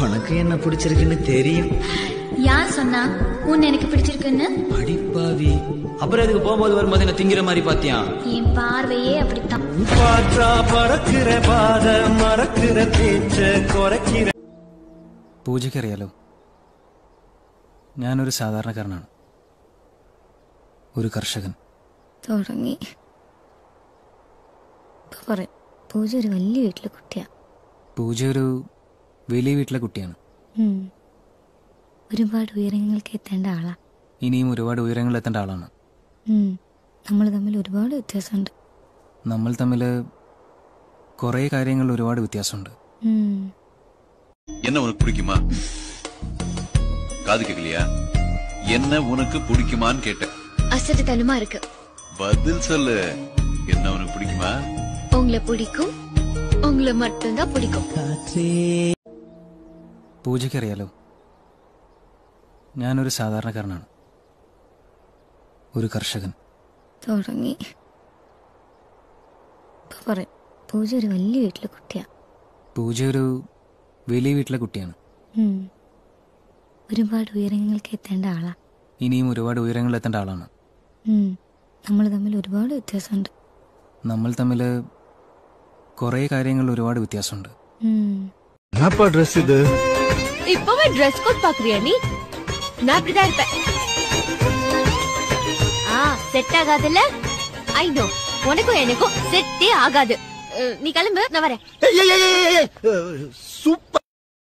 உனக்கு என்ன பிடிச்சிருக்குன்னு தெரியும் யார் சொன்னா உன்னை எனக்கு பிடிச்சிருக்குன்னு அடிப்பாவி அப்புறம் அதுக்கு போகும்போது வரும்போது என்ன திங்கிற மாதிரி பாத்தியா என் பார்வையே அப்படித்தான் பாற்றா பறக்கிற பாத மறக்கிற பேச்ச குறைக்கிற പൂജയ്ക്കറിയാലോ ഞാനൊരു സാധാരണക്കാരനാണ് ഒരു കർഷകൻ തുടങ്ങി ഇപ്പൊ പറയും പൂജ ഒരു വലിയ വീട്ടിലെ കുട്ടിയാ പൂജ ഒരു വലിയ വീട്ടിലെ കുട്ടിയാണ് ഉം. ഒരുപാട് ഉയരങ്ങൾക്ക് എത്തേണ്ട ആളാ ഇനിയും ഒരുപാട് ഉയരങ്ങളിലെത്തേണ്ട ആളാണ് നമ്മൾ തമ്മിൽ ഒരുപാട് വ്യത്യാസമുണ്ട് നമ്മൾ തമ്മിൽ കുറേ കാര്യങ്ങളിൽ ഒരുപാട് വ്യത്യാസമുണ്ട് ഉം. என்ன உனக்கு பிடிக்குமா காது கேட்கலையா என்ன உனக்கு பிடிக்குமான்னு கேட்டேன் அசட்டுத்தனமா இருக்கு பதில் சொல்லு என்ன உனக்கு பிடிக்குமா உங்களை பிடிக்கும் உங்களை மட்டும்தான் பிடிக்கும் പൂജയ്ക്കറിയാലോ ഞാനൊരു സാധാരണക്കാരനാണ്. ഒരു കർഷകൻ. തുടങ്ങി. പൂജ ഒരു വലിയ വീട്ടിലെ കുട്ടിയാ. പൂജ ഒരു വലിയ വീട്ടിലെ കുട്ടിയാണ്. ഒരുപാട് ഉയരങ്ങൾക്ക് എത്തേണ്ട ആളാ. ഇനിയും ഒരുപാട് ഉയരങ്ങളിൽ എത്തേണ്ട ആളാണ്. നമ്മൾ തമ്മിൽ ഒരുപാട് വ്യത്യാസമുണ്ട്. നമ്മൾ തമ്മിൽ കുറേ കാര്യങ്ങളിൽ ഒരുപാട് വ്യത്യാസമുണ്ട്. ഡ്രസ് ഇത്? இப்பவே ட்ரெஸ் கோட் பாக்குறியா நீ? நான் அப்படிதான் இருப்பேன். ஆ செட் ஆகாதுல்ல? ஐ நோ உனக்கும் எனக்கும் செட்டே ஆகாது. நீ கிளம்பு நான் வரேன். சூப்பர்.